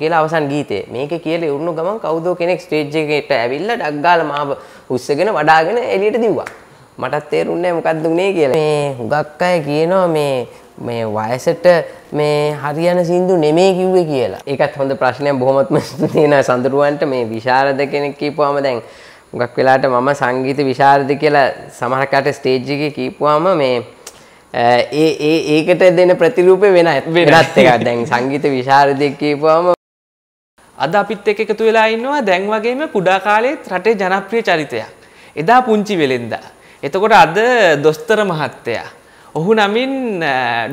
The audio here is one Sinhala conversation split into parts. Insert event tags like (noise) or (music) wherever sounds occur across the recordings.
කියලා අවසන් ගීතේ. මේකේ කියලා ඉවරුණු ගමන් කවුදෝ කෙනෙක් ස්ටේජ් එකට ඇවිල්ලා ඩක් ගාලා මාව උස්සගෙන වඩාගෙන එළියට දිව්වා. මටත් තේරුන්නේ මොකද්ද උනේ කියලා. මේ හුඟක් අය කියනවා මේ මේ වයසට මේ හරියන සින්දු නෙමේ කිව්වේ කියලා. ඒකත් හොඳ ප්‍රශ්නයක් බොහොමත්ම ස්තුතියි සඳරුවන්ට මේ විශාරද කෙනෙක් කියපුවාම දැන් හුඟක් වෙලාට මම සංගීත විශාරද කියලා සමහරකට ස්ටේජ් එකේ කියපුවාම මේ ඒ ඒකට දෙන ප්‍රතිරූපේ වෙන වෙනත් එකක්. දැන් සංගීත විශාරදෙක් කියපුවාම අද අපිත් එක්ක එකතු වෙලා ඉන්නවා දැන් වගේම කුඩා කාලේත් රටේ ජනප්‍රිය චරිතයක්. එදා පුංචි වෙලෙන්දා. එතකොට අද දොස්තර මහත්තයා. ඔහු නමින්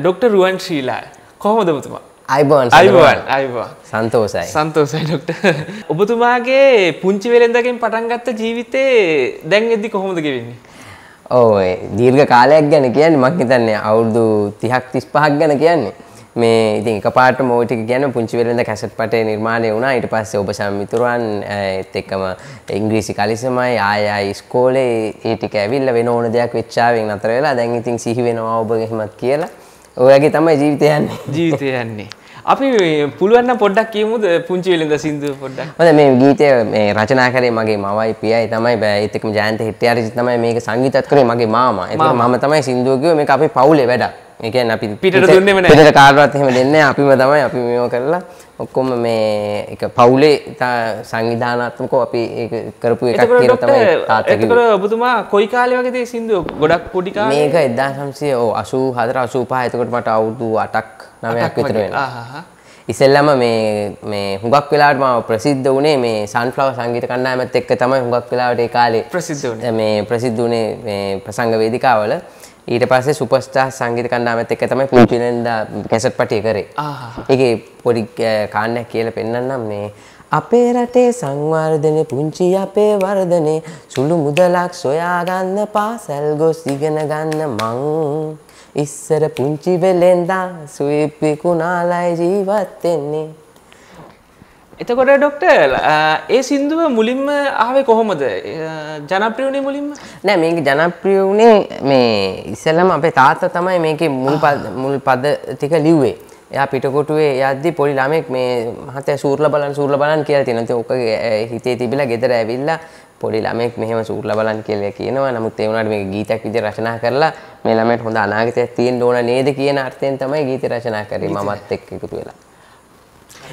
ඩොක්ටර් රුවන් ශ්‍රීලා. කොහොමද ඔබතුමා? අයිබෝන් අයිබෝන් අයිබෝන්. සන්තෝසයි. සන්තෝසයි ඩොක්ටර්. ඔබතුමාගේ පුංචි වෙලෙන්දකින් පටන් ගත්ත ජීවිතේ දැන් එද්දි කොහොමද ගෙවෙන්නේ? ඔව් දීර්ඝ කාලයක් ගැන කියන්නේ මම හිතන්නේ අවුරුදු 30ක් 35ක් ගැන කියන්නේ. මේ ඉතින් එකපාරටම ওই ටික කියන්නේ පුංචි වෙලෙන්ද කැසට් පටේ නිර්මාණය වුණා. ඊට පස්සේ ඔබ සම්මිතුරුවන් ඒත් එක්කම ඉංග්‍රීසි කලිසමයි ආය ආය ඉස්කෝලේ ඒ ටික ඇවිල්ලා වෙන ඕන දෙයක් වෙච්චාවෙන් නතර වෙලා දැන් ඉතින් සිහි වෙනවා ඔබ එහෙමත් කියලා. ඔයගේ තමයි ජීවිතය යන්නේ. ජීවිතය යන්නේ. අපි පුළුවන් නම් පොඩ්ඩක් කියමුද පුංචි වෙලෙන්ද සින්දුව පොඩ්ඩක්. හොඳ මේ ගීතය මේ රචනා කරේ මගේ මවයි පියයි තමයි ඒත් එක්කම ජයන්ත හෙට්ටිආරිච් තමයි මේක සංගීතත් කරේ මගේ මාමා. ඒක මම තමයි සින්දුව කිව්වේ මේක අපේ පවුලේ වැඩක්. ඒ කියන්නේ අපි පිටට දුන්නෙම නැහැ. පිටට කාටවත් එහෙම දෙන්නේ නැහැ. අපිම තමයි අපි මේව කරලා ඔක්කොම මේ එක පවුලේ සංවිධානාත්මකව අපි ඒක කරපු එකක් කියලා තමයි තාත්තා කිව්වේ. එතකොට ඔබතුමා කොයි කාලේ වගේද මේ සින්දුව ගොඩක් පොඩි කාලේ? මේක 1984 85 එතකොට මට අවුරුදු 8ක් 9ක් විතර වෙනවා. ඉස්සෙල්ලම මේ මේ හුඟක් වෙලාවට මම ප්‍රසිද්ධ වුණේ මේ සන්ෆ්ලවර් සංගීත කණ්ඩායමත් එක්ක තමයි හුඟක් වෙලාවට ඒ කාලේ ප්‍රසිද්ධ වුණේ. මේ ප්‍රසිද්ධ වුණේ මේ ප්‍රසංග වේදිකාවල. ඊට පස්සේ සුපර්ස්ටාර් සංගීත කණ්ඩායමත් එක්ක තමයි පුංචි වෙනදා කැසට් පටිය කරේ. ඒකේ පොඩි කාණ්ඩයක් කියලා පෙන්නන්නම් මේ අපේ රටේ සංවර්ධනේ පුංචි අපේ වර්ධනේ සුළු මුදලක් සොයා ගන්න පාසල් ගොස් ඉගෙන ගන්න මං ඉස්සර පුංචි වෙලෙන්දා සුවිප්පි කුණාලයි ජීවත් වෙන්නේ. එතකොට ඩොක්ටර් ඒ සින්දුව මුලින්ම ආවේ කොහොමද? ජනප්‍රිය වුණේ මුලින්ම? නෑ මේක ජනප්‍රිය වුණේ මේ ඉස්සෙල්ලම අපේ තාත්තා තමයි මේකේ මුල් මුල් පද ටික ලිව්වේ. එයා පිටකොටුවේ යද්දි පොඩි ළමෙක් මේ මහත්තයා සූර්ලා බලන්න සූර්ලා බලන්න කියලා තියෙනවා. ඉතින් ඔක හිතේ තිබිලා ගෙදර ඇවිල්ලා පොඩි ළමෙක් මෙහෙම සූර්ලා බලන්න කියලා කියනවා. නමුත් ඒ වුණාට මේක ගීතයක් විදිහට රචනා කරලා මේ ළමයට හොඳ අනාගතයක් තියෙන්න ඕන නේද කියන අර්ථයෙන් තමයි ගීත රචනා කරේ මමත් එක්ක එකතු වෙලා.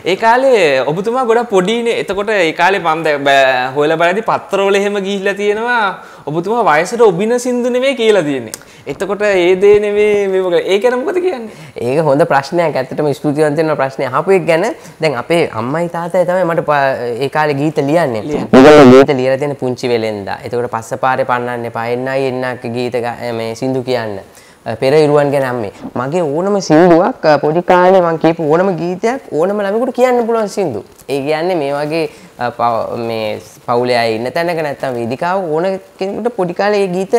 ඒ කාලේ ඔබතුමා ගොඩක් පොඩිනේ. එතකොට ඒ කාලේ මම හොයලා බලද්දි පත්තරවල එහෙම ගිහිල්ලා තියෙනවා. ඔබතුමා වයසට ඔබින සින්දු නෙමෙයි කියලා තියෙන්නේ. එතකොට ඒ දේ නෙමෙයි මේ මොකද කියන්නේ? ඒක හොඳ ප්‍රශ්නයක්. ඇත්තටම ස්තුතිවන්ත වෙන ප්‍රශ්නයක් අහපු එක ගැන දැන් අපේ අම්මයි තාත්තයි තමයි මට ඒ කාලේ ගීත ලියන්නේ. ඒගොල්ලෝ ගීත ලියලා තියෙන පුංචි වෙලෙන්දා. එතකොට පස්සපාරේ පන්නන්න එපා. එන්නයි එන්නක් ගීත මේ සින්දු කියන්න. පෙරයිරුවන් ගැන අම්මේ. මගේ ඕනම සින්දුවක් පොඩි කාලේ මම කියපු ඕනම ගීතයක් ඕනම ළමයෙකුට කියන්න පුළුවන් සින්දු. ඒ කියන්නේ මේ වගේ මේ පවුලේ අය ඉන්න තැනක නැත්තම් වේදිකාව ඕන කෙනෙකුට පොඩි කාලේ ඒ ගීත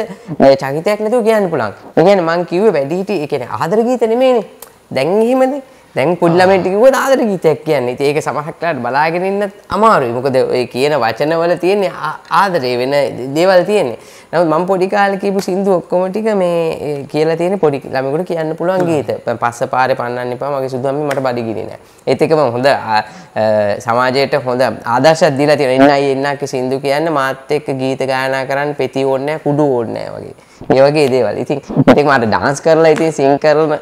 චකිතයක් නැතුව කියන්න පුළුවන්. ඒ කියන්නේ මම කිව්වේ වැඩිහිටි ඒ කියන්නේ ආදර ගීත නෙමෙයිනේ. දැන් එහෙමද? දැන් කිව්වොත් ආදර ගීතයක් කියන්නේ. ඒක සමහරක්ලාට බලාගෙන ඉන්න අමාරුයි. මොකද ඔය කියන වචනවල තියෙන්නේ ආදරේ වෙන දේවල් තියෙන්නේ. නමුත් මම පොඩි කාලේ කියපු සින්දු ඔක්කොම ටික මේ කියලා තියෙන පොඩි ළමයෙකුට කියන්න පුළුවන් ගීත. පස්ස පාරේ පන්නන්න එපා මගේ සුදු අම්මේ මට බඩගිනි නෑ. ඒත් එකම හොඳ සමාජයට හොඳ ආදර්ශයක් දීලා තියෙනවා. එන්නයි එන්නක් සින්දු කියන්න මාත් එක්ක ගීත ගායනා කරන්න පෙති ඕනේ නෑ කුඩු ඕනේ නෑ වගේ. මේ වගේ දේවල්. ඉතින් ඉතින් මට ඩාන්ස් කරලා ඉතින් සිං කරලා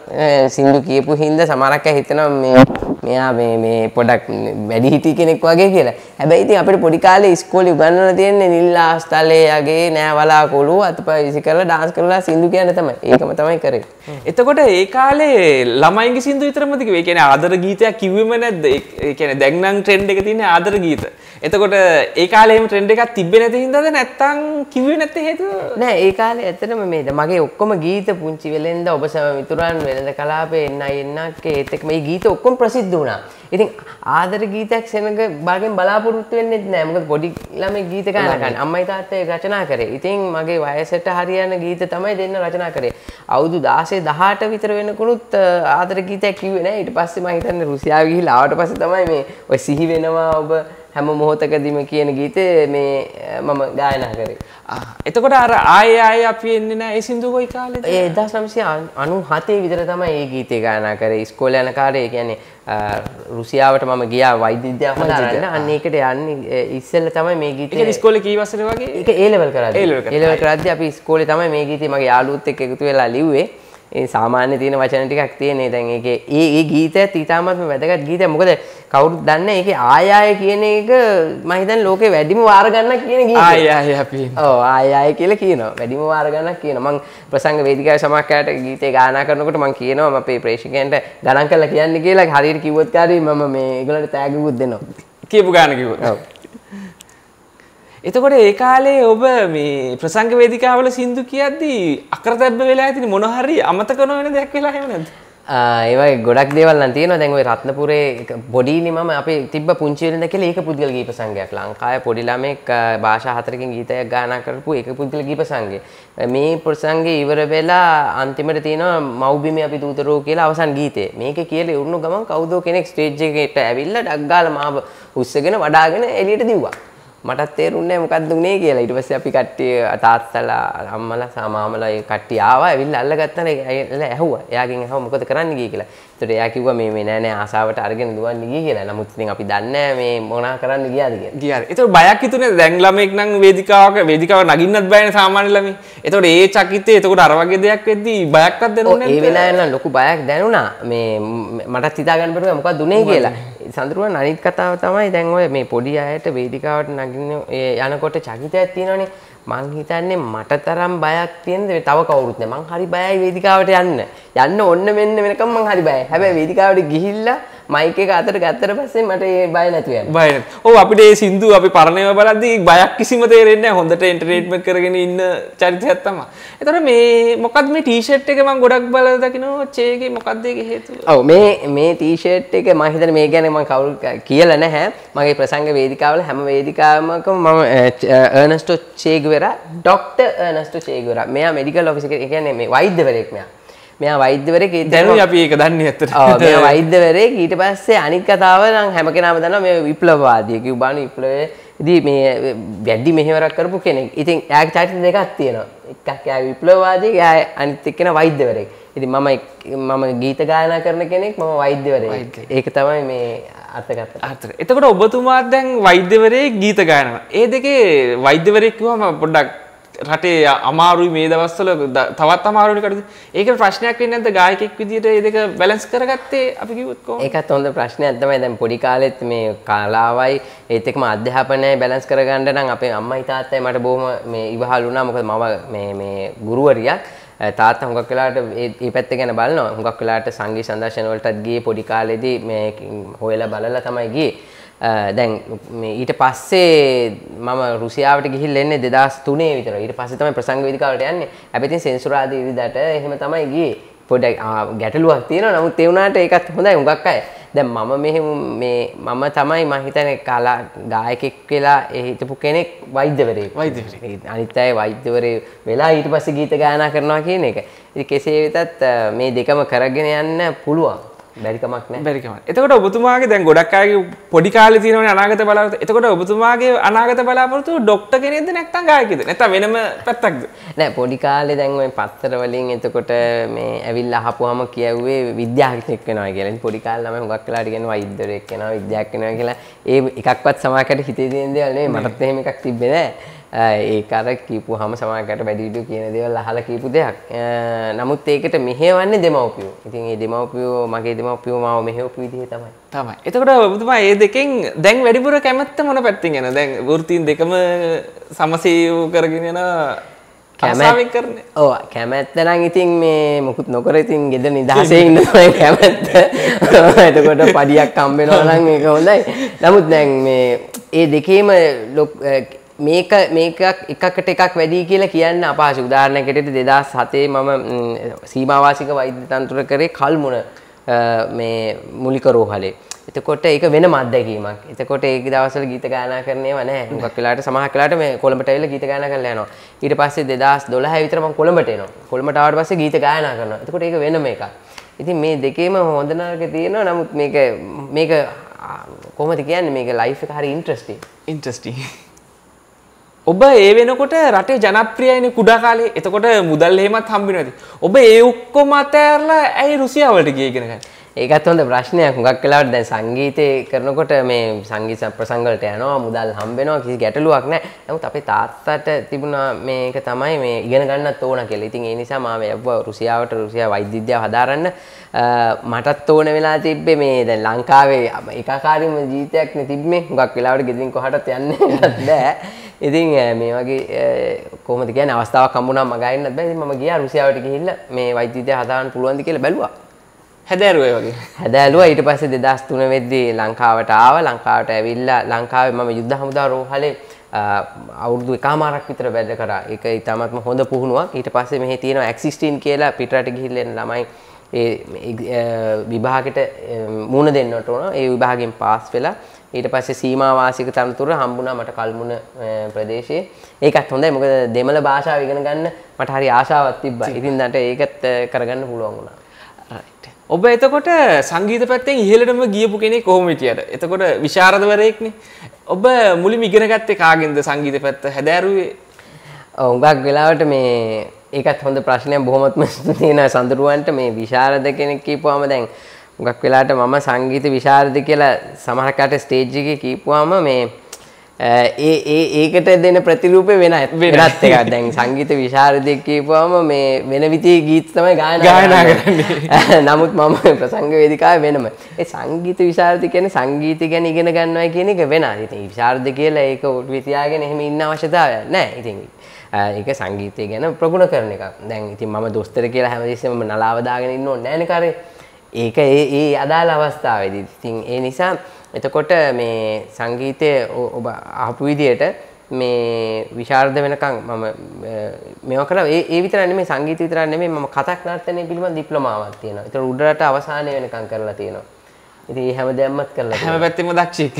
සින්දු කියපු හින්දා සමහරක් අය හිතනවා මේ මෙයා මේ මේ පොඩක් වැඩි හිටි කෙනෙක් වගේ කියලා. හැබැයි ඉතින් අපිට පොඩි කාලේ ඉස්කෝලේ උගන්වලා තියෙන්නේ නිල් ආස්තලේ යගේ නෑ වලාකුළු අතපය විසි කරලා ඩාන්ස් කරලා සින්දු කියන්න තමයි. ඒකම තමයි කරේ. එතකොට ඒ කාලේ ළමයින්ගේ සින්දු විතරමද කිව්වේ? ඒ කියන්නේ ආදර ගීතයක් කිව්වෙම නැද්ද? ඒ කියන්නේ දැන් නම් ට්‍රෙන්ඩ් එක තියෙන්නේ ආදර ගීත. එතකොට ඒ කාලේ එහෙම ට්‍රෙන්ඩ් එකක් තිබ්බේ නැති හින්දාද නැත්තම් කිව්වේ නැත්තේ හේතුව? නෑ ඒ කාලේ ඇත්තටම මේ මගේ ඔක්කොම ගීත පුංචි වෙලෙන්ද ඔබ සම මිතුරන් වෙළඳ කලාපේ එන්නයි එන්නක් ඒත් එක්ක මේ ගීත ඔක්කොම ප්‍රසිද්ධ වුණා. ඉතින් ආදර ගීතයක් සෙනඟ භාගෙන් බලාපොරොත්තු වෙන්නේ නැහැ. මොකද පොඩි ළමයි ගීත ගාන ගන්න. අම්මයි තාත්තයි රචනා කරේ. ඉතින් මගේ වයසට හරියන ගීත තමයි දෙන්න රචනා කරේ. අවුරුදු 16 18 විතර වෙනකොනුත් ආදර ගීතයක් කිව්වේ නැහැ. ඊට පස්සේ මම හිතන්නේ රුසියාව ගිහිල්ලා ආවට පස්සේ තමයි මේ ඔය සිහි වෙනවා ඔබ හැම මොහොතකදීම කියන ගීතේ මේ මම ගායනා කරේ. එතකොට අර ආයේ ආයේ අපි එන්නේ නැහැ ඒ සින්දු කොයි කාලෙද? ඒ එදස් නම්සය අනු හතේ විතර තමයි ඒ ගීතය ගායනා කරේ ස්කෝල යන කාරය කියන්නේ රුසියාවට මම ගියා වෛද්‍යවිද්‍යාව හදාරන්න අන්න ඒකට යන්නේ ඉස්සෙල්ල තමයි මේ ගීතය ඒක ඉස්කෝලේ කී වසරේ වගේ? ඒක කරද්දී A-level කරද්දී. ඒලෙවල් කරද්දී අපි ඉස්කෝලේ තමයි මේ ගීතේ මගේ යාළුවොත් එක්ක එකතු වෙලා ලිව්වේ ඒ සාමාන්‍ය තියෙන වචන ටිකක් තියෙනේ දැන් ඒකේ ඒ ඒ ගීතයත් ඊටාමත්ම වැදගත් ගීතයක්. මොකද කවුරුත් දන්නේ ඒකේ ආය ආය කියන එක මම හිතන්නේ ලෝකේ වැඩිම වාර ගන්නක් කියන ගීතය. ආයේ ආයේ අපි. ඔව් ආය ආය කියලා කියනවා. වැඩිම වාර ගණනක් කියනවා. මං ප්‍රසංග වේදිකාවේ සමාජකාරයට ගීතේ ගායනා කරනකොට මං කියනවා මම අපේ ප්‍රේක්ෂකයන්ට ගණන් කරලා කියන්න කියලා හරියට කිව්වොත් කාරී මම මේ ඒගොල්ලන්ට තෑග්ගුත් දෙනවා. කියපු ගාන කිව්වොත්. ඔව් එතකොට ඒ කාලේ ඔබ මේ ප්‍රසංග වේදිකාවල සින්දු කියද්දී අකරතැබ්බ වෙලා ඇතින මොන හරි අමතක නොවන දෙයක් වෙලා එහෙම නැද්ද? ඒවයි ගොඩක් දේවල් නම් තියෙනවා දැන් ওই රත්නපුරේ පොඩිනි මම අපේ තිබ්බ පුංචි වෙලඳ කියලා ඒක පුද්ගල ගීත සංගයක් ලංකාවේ පොඩි ළමෙක් අ, භාෂා හතරකින් ගීතයක් ගායනා කරපු ඒක පුද්ගල ගීත සංගය. මේ ප්‍රසංගේ ඉවර වෙලා අන්තිමට තියෙනවා මව්බිමේ අපි දූතරෝ කියලා අවසන් ගීතේ. මේක කියලා ඉවරුණු ගමන් කවුදෝ කෙනෙක් ස්ටේජ් එකේට ඇවිල්ලා ඩක් ගාලා මාව උස්සගෙන වඩාගෙන එළියට දිව්වා. මටත් තේරුන්නේ මොකක්ද උනේ කියලා. ඊට පස්සේ අපි කට්ටිය තාත්තලා අම්මලා සාමාමලා ඒ කට්ටිය ආවා. ඇවිල්ලා අල්ලගත්තා නේ ඇහුවා. එයාගෙන් ඇහුවා මොකද කරන්න ගියේ කියලා. ඒතකොට එයා කිව්වා මේ මේ නෑ නෑ ආසාවට අරගෙන දුවන්න ගියේ කියලා. නමුත් ඉතින් අපි දන්නේ මේ මොනා කරන්න ගියාද කියලා. ගියාද? එතකොට බයක් හිතුනේ දැන් ළමෙක් නම් වේදිකාවක වේදිකාව නගින්නත් බෑනේ සාමාන්‍ය ළමයි. එතකොට ඒ චකිතේ එතකොට අර වගේ දෙයක් වෙද්දී බයක්වත් ඔව්, දැනුන්නේ ඒ? වෙලාවේ නම් ලොකු බයක් දැනුණා. මේ ම- මටත් හිතා ගන්න බැරුව මොකක්ද උනේ කියලා. සඳරුවන් අනිත් කතාව තමයි දැන් ඔය මේ පොඩි අයට වේදිකාවට නගින්න ඒ යනකොට චකිතයක් තියෙනවනේ. මං හිතන්නේ මට තරම් බයක් තියෙනද තව කවුරුත් නෑ. මං හරි බයයි වේදිකාවට යන්න. යන්න ඔන්න මෙන්න වෙනකම් මං හරි බයයි. හැබැයි වේදිකාවට ගිහිල්ලා මයික් එක අතට ගත්තට පස්සේ මට ඒ බය නැතුව. බය. ඔව් අපිට ඒ සින්දු අපි පරණේව බලද්දී බයක් කිසිම තේරෙන්නේ. හොඳට එන්ටර්ටේන්මන්ට් කරගෙන ඉන්න චරිතයක් තමයි. එතකොට මේ මොකද්ද මේ ටී-ෂර්ට් එක මම ගොඩක් බලලා දකිනවා චේගේ මොකද්ද ඒකේ හේතුව? ඔව් මේ මේ ටීෂර්ට් එක මම හිතන්නේ මේ ගැන මම කවුරු කියලා නැහැ. මගේ ප්‍රසංග වේදිකාවල හැම වේදිකාවකම මම අර්නස්ටෝ චේගුවෙරා ඩොක්ටර් අර්නස්ටෝ චේගුවෙරා. මෙයා මෙඩිකල්. ඒ කියන්නේ මේ වෛද්‍යවරයෙක් මෙයා. ඒ දැනුයි අපි ඒක දන්නේ මෙයා වෛද්‍යවරයෙක් ඊට පස්සේ අනිත් කතාව නම් හැම කෙනාම දන්නවා මේ විප්ලවවාදී කිව්බානු විප්ලවයේදී මේ වැඩි මෙහෙවරක් කරපු කෙනෙක්. ඉතින් එයාගේ චරිත දෙකක් තියෙනවා. එකක් එයා විප්ලවවාදී එයා අනිත් එක්කෙනා වෛද්‍යවරයෙක්. ඉතින් මම මම ගීත ගායනා කරන කෙනෙක් මම වෛද්‍යවරයෙක්. ඒක තමයි මේ අර්ථකථන. අර්ථ. එතකොට ඔබතුමාත් දැන් වෛද්‍යවරයෙක් ගීත ගායනවා. ඒ දෙකේ වෛද්‍යවරයෙක් කිව්වම පොඩ්ඩක් රටේ අමාරුයි මේ දවස්වල ද- තවත් අමාරුයි කටද? ඒක ප්‍රශ්නයක් වෙන්නේ නැද්ද ගායකෙක් විදියට මේ දෙක බැලන්ස් කරගත්තේ අපි කිව්වොත් කොහොමද? ඒකත් හොඳ ප්‍රශ්නයක් තමයි දැන් පොඩි කාලෙත් මේ කලාවයි ඒත් එක්කම අධ්‍යාපනයයි බැලන්ස් කරගන්න නම් අපේ අම්මයි තාත්තයි මට බොහොම මේ ඉවහල් වුණා මොකද මම මේ මේ ගුරුවරියක් අ, තාත්තා හුඟක් වෙලාවට ඒ ඒ පැත්ත ගැන බලනවා හුඟක් වෙලාවට සංගීත සංදර්ශන වලටත් ගියේ පොඩි කාලෙදී මේ හොයලා බලලා තමයි ගියේ අ, දැන් ඊට පස්සේ මම රුසියාවට ගිහිල්ලා එන්නේ 2003 විතර. ඊට පස්සේ තමයි ප්‍රසංග වේදිකාවට යන්නේ. හැබැයි සෙන්සුරාදී ඉරිදාට එහෙම තමයි ගියේ. පොඩ්ඩක් ගැටලුවක් තියෙනවා. නමුත් ඒ වුණාට ඒකත් හොඳයි හුඟක් අය. දැන් මම මෙහෙම මේ මම තමයි මම හිතන්නේ කලා ගායකෙක් වෙලා ඒ හිටපු කෙනෙක් වෛද්‍යවරයෙක්. වෛද්‍යවරයෙක්. අනිත් අය වෛද්‍යවරයෙක් වෙලා ඊට පස්සේ ගීත ගායනා කරනවා කියන එක. ඉතින් කෙසේ වෙතත් මේ දෙකම කරගෙන යන්න පුළුවන්. බැරිකමක් බැරිකම එතකට ඔබතුමාගේ දැන් ගොඩක්කාගේ පොඩිකාල තියනවන අනාගත බලාපොරොත්තු එතකොට ඔබතුමාගේ අනාගත බලාපොරොත්තු ඩොක්ටර් කෙනෙක්ද නැත්නම් ගායකයෙක්ද නැත්නම් වෙනම පැත්තක්ද නෑ පොඩි කාලේ දැන් ওই පත්තර වලින් එතකොට මේ ඇවිල්ලා අහපුවාම කියවුවේ විද්‍යාඥයෙක් වෙනවා කියලා. පොඩි කාලේ ළමයි හුඟක් වෙලාට කියනවා වෛද්‍යවරයෙක් වෙනවා විද්‍යාඥයෙක් වෙනවා කියලා. ඒ එකක්වත් සමාජයට හිතේ තියෙන දේවල් නෙමෙයි මටත් එහෙම එකක් තිබ්බේ නෑ. ඒක අර කියපුවාම සමාජයට වැඩිහිටියෝ කියන දේවල් අහලා කියපු දෙයක්. නමුත් ඒකට මෙහෙවන්නේ දෙමව්පියෝ. ඉතින් මේ දෙමව්පියෝ මගේ දෙමව්පියෝ මාව මෙහෙවපු විදිහේ තමයි. තමයි. එතකොට ඔබතුමා මේ දෙකෙන් දැන් වැඩිපුර කැමැත්ත මොන පැත්තෙන් යන? දැන් වෘත්තීන් දෙකම සමසේව කරගෙන යන ආසාවෙන් කරන්නේ. ඔව් කැමැත්ත නම් ඉතින් මේ මුකුත් නොකර ඉතින් ගෙදර නිදහසේ ඉන්න කැමැත්ත. එතකොට පඩියක් හම්බ වෙනවා නම් ඒක හොඳයි. නමුත් දැන් මේ ඒ දෙකේම ලොක්- මේක මේකක් එකකට එකක් වැඩි කියලා කියන්න අපහසු. උදාහරණයකට 2007 මම ම්, සීමාවාසික වෛද්‍ය තන්ත්‍ර කරේ කල්මුණ අ, මේ මුලික රෝහලේ. එතකොට ඒක වෙනම අත්දැකීමක්. එතකොට ඒ දවස්වල ගීත ගායනා කරන්න ඒවා නැහැ. මුගක් වෙලාවට සමහර වෙලාවට මේ කොළඹට ඇවිල්ලා ගීත ගායනා කරලා යනවා. ඊට පස්සේ 2012 විතර මම කොළඹට එනවා. කොළඹට ආවට පස්සේ ගීත ගායනා කරනවා. එතකොට ඒක වෙනම එකක්. ඉතින් මේ දෙකේම හොඳ නරක තියෙනවා. නමුත් මේක මේක කොහොමද කියන්නේ මේක ලයිෆ් එක හරි ඉන්ට්‍රස්ටිං ඉන්ට්‍රස්ටිං ඔබ ඒ වෙනකොට රටේ ජනප්‍රියයිනේ කුඩා කාලේ එතකොට මුදල් එහෙමත් හම්බෙන්නේ නැති. ඔබ ඒ ඔක්කොම අතෑරලා ඇයි රුසියාවලට ගියේ ඉගෙන ගන්න? ඒකත් හොඳ ප්‍රශ්නයක් හුඟක් වෙලාවට දැන් සංගීතය කරනකොට මේ සංගීත ප්‍රසංගවලට යනවා මුදල් හම්බෙනවා කිසි ගැටලුවක් නැහැ. නමුත් අපේ තාත්තට තිබුණා මේක තමයි මේ ඉගෙන ගන්නත් ඕන කියලා. ඉතින් ඒ නිසා මාව යවුවා රුසියාවට රුසියා වෛද්‍ය විද්‍යාව හදාරන්න මටත් ඕන වෙලා තිබ්බේ මේ දැන් ලංකාවේ ඒකාකාරීම ජීවිතයක් නේ තිබ්බේ. හුඟක් වෙලාවට ගෙදරින් කොහටත් යන්න බෑ. ඉතින් මේ වගේ කොහොමද කියන්නේ අවස්ථාවක් හම්බුනම මගහරින්නත් බෑ. ඉතින් මම ගියා රුසියාවට ගිහිල්ලා මේ වෛද්‍ය විද්‍යාව හදාගන්න පුළුවන්ද කියලා බැලුවා. හැදෑරුවේ වගේ. හැදෑරුවා ඊට පස්සේ 2003 වෙද්දී ලංකාවට ආවා. ලංකාවට ඇවිල්ලා ලංකාවේ මම යුද්ධ හමුදා රෝහලේ අවුරුදු එකමාරක් විතර වැඩ කරා. ඒක ඉතාමත්ම හොඳ පුහුණුවක්. ඊට පස්සේ මෙහි තියෙනවා ඇක්සිස්ටින් කියලා පිටරට ගිහිල්ලා එන ළමයි ඒ විභාගෙට මුණ දෙන්නට ඕන. ඒ විභාගෙන් පාස් වෙලා ඊට පස්සේ සීමා වාසික තනතුර හම්බුණා මට කල්මුණ ප්‍රදේශයේ. ඒකත් හොඳයි මොකද දෙමළ භාෂාව ඉගෙන ගන්න මට හරි ආශාවක් තිබ්බා. ඉතින් දැන්ට ඒකත් කරගන්න පුළුවන් වුණා. ඔබ එතකොට සංගීත පැත්තෙන් ඉහළටම ගියපු කෙනෙක් කොහොම හිටියද? එතකොට විශාරදවරයෙක්නේ. ඔබ මුලින්ම ඉගෙන ගත්තේ කාගෙන්ද සංගීත පැත්ත හැදෑරුවේ? හුඟක් වෙලාවට මේ ඒකත් හොඳ ප්‍රශ්නයක් බොහොමත්ම (laughs) ස්තුතියි නා සඳරුවන්ට මේ විශාරද කෙනෙක් කියපුවාම දැන් හුඟක් වෙලාවට මම සංගීත විශාරද කියලා සමහරකට ස්ටේජ් එකේ කියපුවාම මේ ඒ ඒ ඒකට දෙන ප්‍රතිරූපේ වෙන වෙනත් එකක් දැන් සංගීත විශාරදයක් කියපුවාම මේ වෙන විදිහේ ගීත තමයි ගායනා කරන්නේ. නමුත් මම ප්‍රසංග වේදිකාවේ වෙනම. ඒ සංගීත විශාරද කියන්නේ සංගීත ගැන ඉගෙන ගන්නවා කියන එක වෙනයි. ඉතින් විශාරද කියලා ඒක ඔළුවේ තියාගෙන එහෙම ඉන්න අවශ්‍යතාවයක් නැහැ. ඉතින් ඒක සංගීතය ගැන ප්‍රගුණ කරන එකක්. දැන් ඉතින් මම දොස්තර කියලා හැමදෙස්සෙම නලාව දාගෙන ඉන්න ඕනේ නැහැ නේ කරේ. ඒක ඒ අදාළ අවස්ථාවේදී. ඉතින් ඒ නිසා එතකොට මේ සංගීතය ඔබ අහපු විදියට මේ විශාරද වෙනකන් මම මේව කළා ඒ ඒ විතර නෙමෙයි සංගීත විතර නෙමෙයි මම කතක් නර්තනය පිළිබඳ ඩිප්ලෝමාවක් තියෙනවා. ඒතර උඩරට අවසානය වෙනකන් කරලා තියෙනවා. ඉතින් හැම දෙයක්මත් කරලා හැම පැත්තෙම දක්ෂෙක්.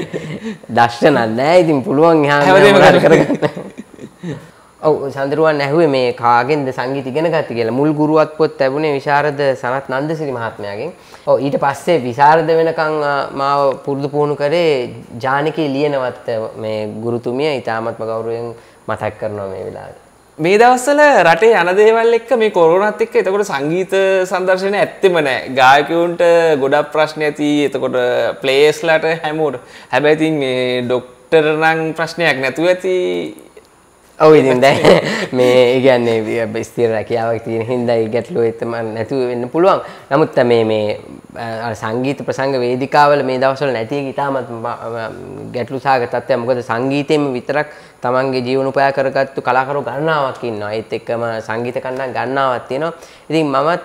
(laughs) දක්ෂ නෑ ඉතින් පුළුවන් එහා හැම කරගන්න. ඔව් සඳරුවන් ඇහුවේ මේ කාගෙන්ද සංගීත ඉගෙන ගත්තේ කියලා. මුල් ගුරුවත් පොත් ලැබුණේ විශාරද සනත් නන්දසිරි මහත්මයාගෙන්. ඔව් ඊට පස්සේ විශාරද වෙනකන් මාව පුරුදු පුහුණු කරේ ජානකී ලියනවත් මේ ගුරුතුමිය ඊටාත්ම ගෞරවයෙන් මතක් කරනවා මේ වෙලාවේ. මේ දවස්වල රටේ යන දේවල් එක්ක මේ කොරෝනාත් එක්ක එතකොට සංගීත සංදර්ශනය ඇත්තෙම නැහැ. ගායකයන්ට ගොඩක් ප්‍රශ්න ඇති. එතකොට ප්ලේස්ලට හැමෝට. හැබැයි ඉතින් මේ ඩොක්ටර් නම් ප්‍රශ්නයක් නැතුව ඇති ඔව් ඉතින් දැන් (laughs) මේ කියන්නේ ස්ථිර රැකියාවක් තියෙන හින්දා ඒ ගැටලුව එතම නැතුව වෙන්න පුළුවන්. නමුත් මේ මේ සංගීත ප්‍රසංග වේදිකාවල මේ දවස්වල නැති එක ඉතාමත් ගැටලු සහගත තත්ත්වයක්. මොකද සංගීතයෙන්ම විතරක් තමන්ගේ ජීවනෝපාය කරගත්තු කලාකරු ගණනාවක් ඉන්නවා. ඒත් එක්කම සංගීත කණ්ඩායම් ගණනාවක් තියෙනවා. ඉතින් මමත්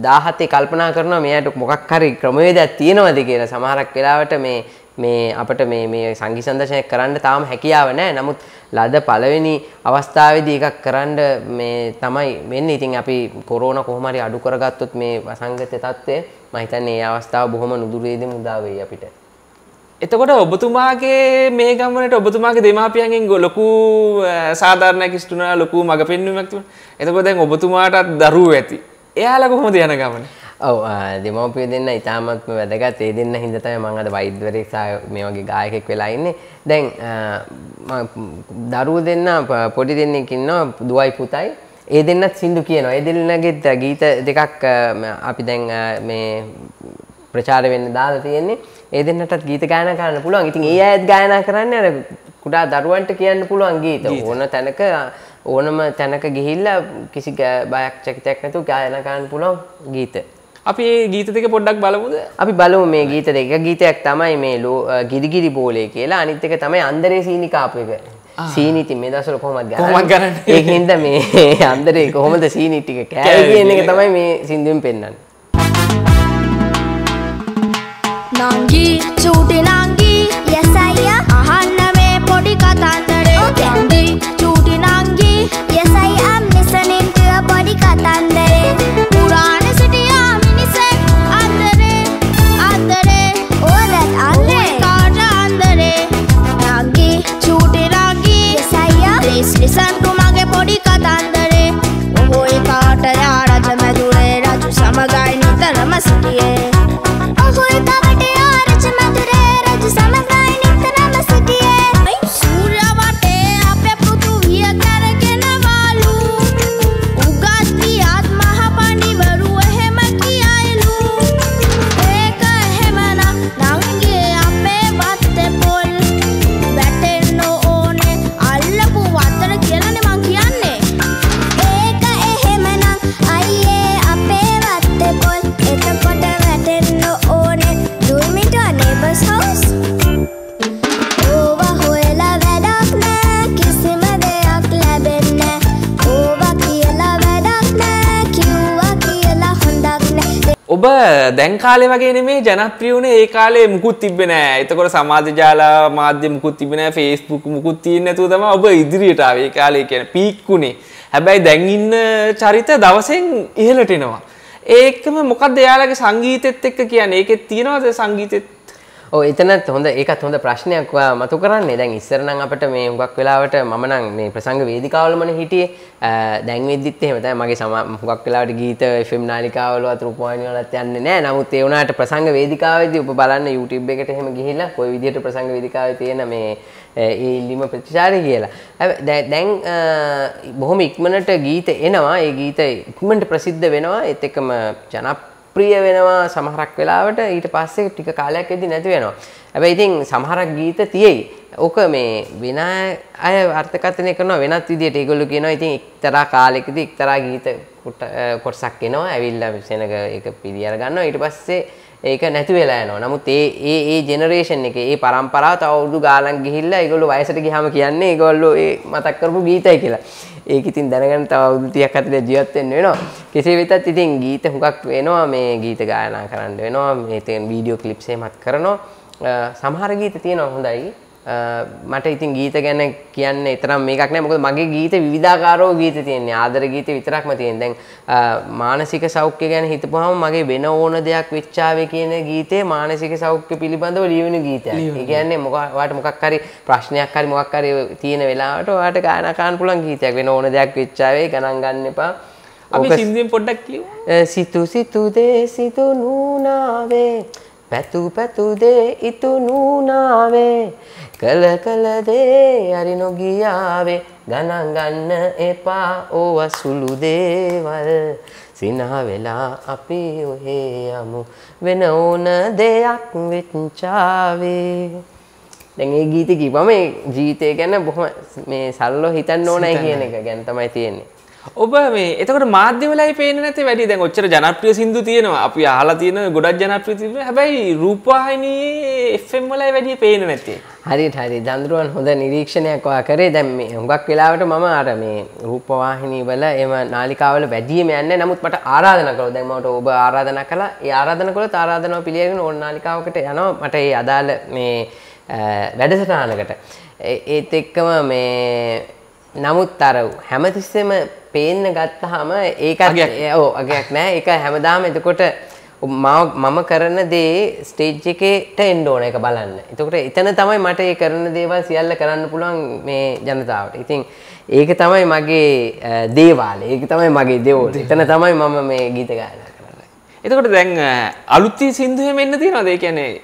17 කල්පනා කරනවා මෙයාට මොකක් හරි ක්‍රමවේදයක් තියෙනවද කියලා. සමහරක් වෙලාවට මේ මේ අපිට මේ මේ සංගීත සංදර්ශනයක් කරන්න තාම හැකියාව නැහැ. නමුත් ලද පළවෙනි අවස්ථාවේදී එකක් කරන්න මේ තමයි වෙන්නේ. ඉතින් අපි කොරෝනා කොහොම හරි අඩු කරගත්තොත් මේ වසංගත තත්ත්වය මම හිතන්නේ මේ අවස්ථාව බොහොම නුදුරේදී මුදා වෙයි අපිට. එතකොට ඔබතුමාගේ මේ ගමනට ඔබතුමාගේ දෙමාපියන්ගෙන් ලොකු සාධාරණයක් ඉෂ්ටුනා ලොකු මඟ පෙන්වීමක් තිබුණා. එතකොට දැන් ඔබතුමාටත් දරුවෝ ඇති. එයාලා කොහොමද යන ගමන? ඔව් දෙමව්පිය දෙන්න ඉතාමත්ම වැදගත් ඒ දෙන්න හින්දා තමයි මම අද වෛද්‍යවරයෙක් සහ මේ වගේ ගායකයෙක් වෙලා ඉන්නේ. දැන් දරුවෝ දෙන්න පොඩි දෙන්නෙක් ඉන්නවා දුවයි පුතයි. ඒ දෙන්නත් සින්දු කියනවා. ඒ දෙන්නගෙත් ගීත දෙකක් අපි දැන් මේ ප්‍රචාර වෙන්න දාලා තියෙන්නේ. ඒ දෙන්නටත් ගීත ගායනා කරන්න පුළුවන්. ඉතින් ඒ අයත් ගායනා කරන්නේ අර කුඩා දරුවන්ට කියන්න පුළුවන් ගීත. ඕන තැනක ඕනම තැනක ගිහිල්ලා කිසි බයක් චකිතයක් නැතුව ගායනා කරන්න පුළුවන් ගීත. අපි ගීත දෙක පොඩ්ඩක් බලමුද? අපි බලමු මේ ගීත දෙක. ගීතයක් තමයි මේ ගිරිගිරි බෝලේ කියලා. අනිත් එක තමයි අන්දරේ සීනි කාපු එක. සීනි ඉතින් මේ දවස්වල කොහොමද ගන්න? කොහොමද ගන්න? ඒකින්ද මේ (laughs) අන්දරේ කොහොමද සීනි ටික කෑවේ කියන එක තමයි මේ සින්දුවෙන් පෙන්වන්නේ. නංගි දැන් කාලේ වගේ නෙමේ ජනප්‍රිය වුණේ ඒ කාලේ මුකුත් තිබ්බේ නෑ. එතකොට සමාජ ජාල මාධ්‍ය මුකුත් තිබ්බේ නෑ. Facebook මුකුත් තියෙන්නේ නැතුව තමයි ඔබ ඉදිරියට ආවේ. ඒ කාලේ කියන්නේ පීක් උනේ. හැබැයි දැන් ඉන්න චරිත දවසෙන් ඉහළට එනවා. ඒකම මොකක්ද එයාලගේ සංගීතෙත් එක්ක කියන්නේ? ඒකෙත් තියනවද සංගීතෙත්? ඔව් එතනත් හොඳ ඒකත් හොඳ ප්‍රශ්නයක් ඔයා මතු කරන්නේ. දැන් ඉස්සර නම් අපිට මේ හුඟක් වෙලාවට මම නම් මේ ප්‍රසංග වේදිකාවලමනේ හිටියේ. දැන් වෙද්දිත් එහෙම තමයි මගේ සම හුඟක් වෙලාවට ගීත FM නාලිකාවලවත් රූපවාහිනී වලත් යන්නේ නැහැ. නමුත් ඒ වුණාට ප්‍රසංග වේදිකාවේදී ඔබ බලන්න YouTube එකට එහෙම ගිහිල්ලා කොයි විදිහට ප්‍රසංග වේදිකාවේ තියෙන මේ ඒ ඉල්ලීම ප්‍රතිචාරය කියලා. හැබැයි දැන් බොහොම ඉක්මනට ගීත එනවා. ඒ ගීත ඉක්මනට ප්‍රසිද්ධ වෙනවා. ඒත් එක්කම ජනප්‍රිය ප්‍රිය වෙනවා සමහරක් වෙලාවට ඊට පස්සේ ටික කාලයක් වෙද්දි නැති වෙනවා. හැබැයි ඉතින් සමහරක් ගීත තියෙයි. ඕක මේ වෙන අය අර්ථකථනය කරනවා වෙනත් විදිහට. ඒගොල්ලෝ කියනවා ඉතින් එක්තරා කාලෙකදී එක්තරා ගීත කොටසක් එනවා. ඇවිල්ලා සෙනග ඒක පිළිඅර ගන්නවා. ඊට පස්සේ ඒක නැති වෙලා යනවා. නමුත් ඒ ඒ ඒ ජෙනරේෂන් එකේ ඒ පරම්පරාව තව අවුරුදු ගාණක් ගිහිල්ලා ඒගොල්ලෝ වයසට ගියාම කියන්නේ ඒගොල්ලෝ ඒ මතක් කරපු ගීතයි කියලා. ඒක ඉතින් දැනගන්න තව අවුරුදු 30ක් 40ක් ජීවත් වෙන්න වෙනවා. කෙසේ වෙතත් ඉතින් ගීත හුඟක් වෙනවා මේ ගීත ගායනා කරන්න වෙනවා. මේ තියෙන වීඩියෝ ක්ලිප්ස් එහෙමත් කරනවා. සමහර ගීත තියෙනවා හොඳයි. මට ඉතින් ගීත ගැන කියන්න තරම් මේකක් නෑ මොකද මගේ ගීත විවිධාකාරෝ ගීත තියෙන්නේ ආදර ගීත විතරක්ම තියෙන දැන් මානසික සෞඛ්‍ය ගැන හිතපුවාම මගේ වෙන ඕන දෙයක් වෙච්චාවේ කියන ගීතේ මානසික සෞඛ්‍ය පිළිබඳව ලියවෙන ගීතයක්. ඒ කියන්නේ මොකක් ඔයාලට මොකක් හරි ප්‍රශ්නයක් හරි මොකක් හරි තියෙන වෙලාවට ඔයාලට ගායනා කරන්න පුළුවන් ගීතයක් වෙන ඕන දෙයක් වෙච්චාවේ ගණන් ගන්න එපා. අපි සින්දුවෙන් පොඩ්ඩක් කියමු. සිතු සිතු දේ සිතු නූනාවේ පැතු පැතු දේ ඉතු නූනාවේ කළ කළ දේ අරි නොගියාවේ ගණන් ගන්න එපා ඕව සුළු දේවල්. සිනා වෙලා අපි ඔහේ යමු. වෙන ඕන දෙයක් වෙච්චාවේ. දැන් ඒ ගීත කිව්වම මේ ජීවිතය ගැන බොහොම මේ සරලව හිතන්න ඕනයි කියන එක ගැන තමයි තියෙන්නේ. ඔබ මේ එතකොට මාධ්‍ය වලයි පේන්නේ නැති වැඩි දැන් ඔච්චර ජනප්‍රිය සින්දු තියෙනවා. අපි අහලා තියෙන ගොඩක් ජනප්‍රිය සින්දු. හැබැයි රූපවාහිනියේ FM වලයි වැඩි පේන්නේ නැත්තේ හරියට හරි. දඳුරුවන් හොඳ නිරීක්ෂණයක් ඔයා කරේ. දැන් මේ හුඟක් වෙලාවට මම අර මේ රූපවාහිනී වල එම නාලිකාවල වැඩිම යන්නේ. නමුත් මට ආරාධනා කළා. දැන් මට ඔබ ආරාධනා කළා. ඒ ආරාධනා කළොත් ආරාධනාව පිළිගන්න ඕන නාලිකාවකට යනවා. මට ඒ අදාළ මේ වැඩසටහනකට. ඒත් එක්කම මේ නමුත් අර හැමතිස්සෙම පේන්න ගත්තාම ඒකත් ඔව් අගයක් නෑ. ඒක හැමදාම එතකොට මම කරන දේ ස්ටේජ් එකේට එන්න ඕන එක බලන්න. එතකොට එතන තමයි මට ඒ කරන දේවල් සියල්ල කරන්න පුළුවන් මේ ජනතාවට. ඉතින් ඒක තමයි මගේ දේවාලය. ඒක තමයි මගේ දෙවොල. එතන තමයි මම මේ ගීත ගායනා කරන්නේ. එතකොට දැන් අලුත් සින්දු එහෙම එන්න තියෙනවද? ඒ කියන්නේ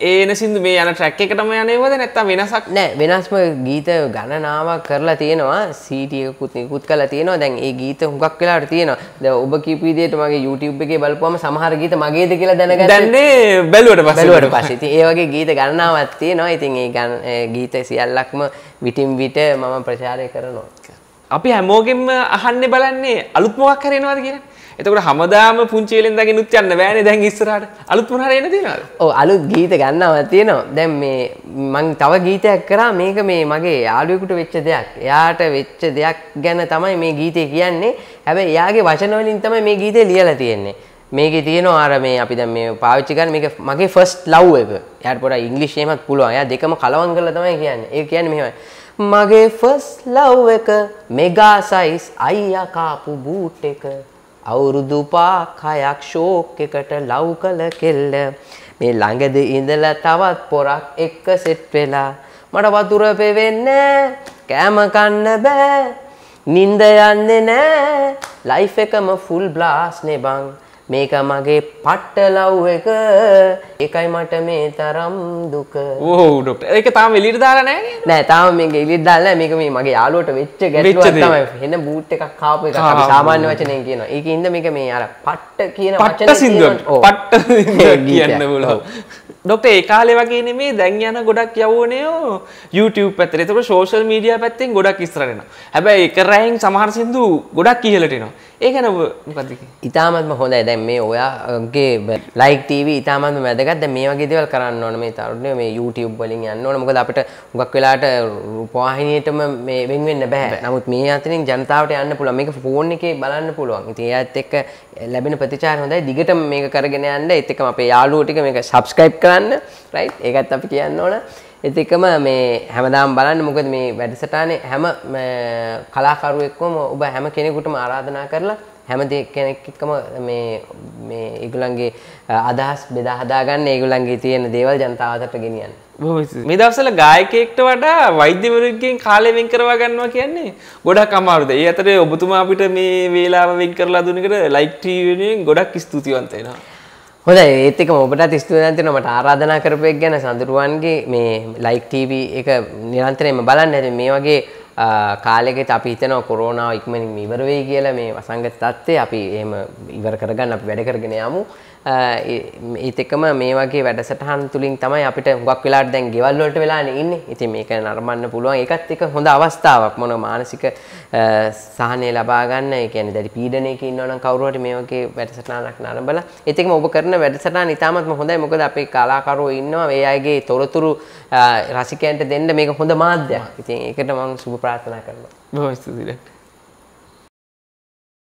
ඒන සිදු මේ යන ට්‍රැක් එකටම යනවද නැත්තම් වෙනසක්? නෑ වෙනස්ම ගීත ගණනාවක් කරලා තියෙනවා සීටියකුත් නිකුත් කරලා තියෙනවා. දැන් ඒ ගීත හුඟක් වෙලාවට තියෙනවා. දැන් ඔබ කියපු විදිහට මගේ YouTube එකේ බලපුවම සමහර ගීත මගේද කියලා දැනගත්තා දැන්නේ බැලුවට පස්සේ බැලුවට පස්සේ. ඉතින් ඒ වගේ ගීත ගණනාවක් තියෙනවා. ඉතින් ඒ ගීත සියල්ලක්ම විටින් විට මම ප්‍රචාරය කරනවා. අපි හැමෝගෙම අහන්නේ බලන්නේ අලුත් මොකක් හරි එනවද කියලා එතකොට හැමදාම පුංචි වෙලෙන්දගෙන උත් යන්න බෑනේ දැන් ඉස්සරහට අලුත් මොන හරි එන්න තියෙනවද? ඔව් අලුත් ගීත ගන්නවා තියෙනවා. දැන් මේ මං තව ගීතයක් කරා මේක මේ මගේ යාළුවෙකුට වෙච්ච දෙයක්. එයාට වෙච්ච දෙයක් ගැන තමයි මේ ගීතේ කියන්නේ. හැබැයි එයාගේ වචන වලින් තමයි මේ ගීතේ ලියලා තියෙන්නේ. මේකේ තියෙනවා අර මේ අපි දැන් මේ පාවිච්චි කරන මේක මගේ ෆස්ට් ලව් එක. එයාට පොඩ්ඩක් ඉංග්‍රීසි එහෙමත් පුළුවන්. එයා දෙකම කලවම් කරලා තමයි කියන්නේ. ඒක කියන්නේ මෙහෙමයි. මගේ ෆස්ට් ලව් එක මෙගා සයිස් අයියා කාපු බූට් එක අවුරුදු පාක් හයක් ෂෝක් එකට ලව් කළ කෙල්ල. මේ ළඟද ඉඳලා තවත් පොරක් එක්ක සෙට් වෙලා මට වතුර පෙවෙන්න කෑම කන්න බෑ. නින්ද යන්නේ නෑ. ලයිෆ් එකම ෆුල් බ්ලාස් නේ බං. මේක මගේ පට්ට ලව් එක. ඒකයි මට මේ තරම් දුක. ඕ ඩොක්ටර් ඒක තාම එළියට දාලා නැහැ නෑ තාම මේක එළියට දාලා නැහැ මේක මේ මගේ යාළුවට වෙච්ච තමයි. එන බූට් එකක් කාපු එකක්. අපි සාමාන්‍ය වචනෙන් කියනවා. ඒකින්ද මේක මේ අර පට්ට කියන පට්ට සින්දුවක්. පට්ට (laughs) කියන්න පුළුවන්. ඩොක්ටර් ඒ කාලේ වගේ නෙමේ දැන් යන ගොඩක් යවෝනයෝ YouTube පැත්තට. ඒතකොට social media පැත්තෙන් ගොඩක් එනවා. හැබැයි එක රැයින් සමහර සින්දු ගොඩක් ඉහළට එනවා. ඒ ගැන ඔබ මොකක්ද කිව්වේ? ඉතාමත්ම හොඳයි. දැන් මේ ඔයාගේ ලයික් TV ඉතාමත්ම වැදගත්. දැන් මේ වගේ දේවල් කරන්න ඕන මේ තරුණයෝ මේ YouTube වලින් යන්න ඕන. මොකද අපිට හුඟක් වෙලාට රූපවාහිනියටම මේ වෙන් වෙන්න බෑ. නමුත් මේ අතරින් ජනතාවට යන්න පුළුවන්. මේක ෆෝන් එකේ බලන්න පුළුවන්. ඉතින් එයාත් එක්ක ලැබෙන ප්‍රතිචාර හොඳයි. දිගටම මේක කරගෙන යන්න. ඒත් එක්කම අපේ යාළුවෝ ටික මේක subscribe කරන්න. Right? ඒකත් අපි කියන්න ඕන ඒත් එක්කම මේ හැමදාම බලන්න මොකද මේ වැඩසටහනේ හැම ම, කලාකරුවෙක්වම ඔබ හැම කෙනෙකුටම ආරාධනා කරලා හැම දේ කෙනෙක් එක්කම මේ මේ ඒගොල්ලන්ගේ අ, අදහස් බෙදා හදාගන්න ඒගොල්ලන්ගේ තියෙන දේවල් ජනතාවට ගෙනියන්න. බොහොම ස්තුතියි. මේ දවස්වල ගායකයෙක්ට වඩා වෛද්‍යවරුන්ගෙන් කාලය වෙන් කරවා ගන්නවා කියන්නේ ගොඩක් අමාරුද. ඒ අතරේ ඔබතුමා අපිට මේ වේලාව වෙන් කරලා දුන්න එකට ලයික් ටීවී වෙනුවෙන් ගොඩක් ස්තුතිවන්ත වෙනවා. හොඳයි ඒත් එක්කම ඔබටත් ස්තුතිවන්ත වෙනවා මට ආරාධනා කරපු එක ගැන සඳරුවන්ගේ මේ ලයික් TV එක නිරන්තරයෙන්ම බලන්න. ඉතින් මේ වගේ අ, කාලෙකට අපි හිතනවා කොරෝනාව ඉක්මනින් ඉවර වෙයි කියලා මේ වසංගත තත්ත්වය අපි එහෙම ඉවර කරගන්න අපි වැඩ කරගෙන යමු. අ, ඒ- ඒත් එක්කම මේ වගේ වැඩසටහන් තුලින් තමයි අපිට හුඟක් වෙලාවට දැන් ගෙවල් වලට වෙලානේ ඉන්නේ. ඉතින් මේක නරඹන්න පුළුවන්. ඒකත් එක හොඳ අවස්ථාවක්. මොන මානසික අ, සහනය ලබා ගන්න. ඒ කියන්නේ දැඩි පීඩනයක ඉන්නවා නම් කවුරු හරි මේ වගේ වැඩසටහනක් නරඹලා ඒත් එක්කම ඔබ කරන වැඩසටහන ඉතාමත්ම හොඳයි. මොකද අපේ කලාකරුවෝ ඉන්නවා. ඒ අයගේ තොරතුරු අ, රසිකයන්ට දෙන්න මේක හොඳ මාධ්‍යයක්. ඉතින් ඒකට මම සුබ ප්‍රාර්ථනා කරනවා. බොහොම ස්තුතියි.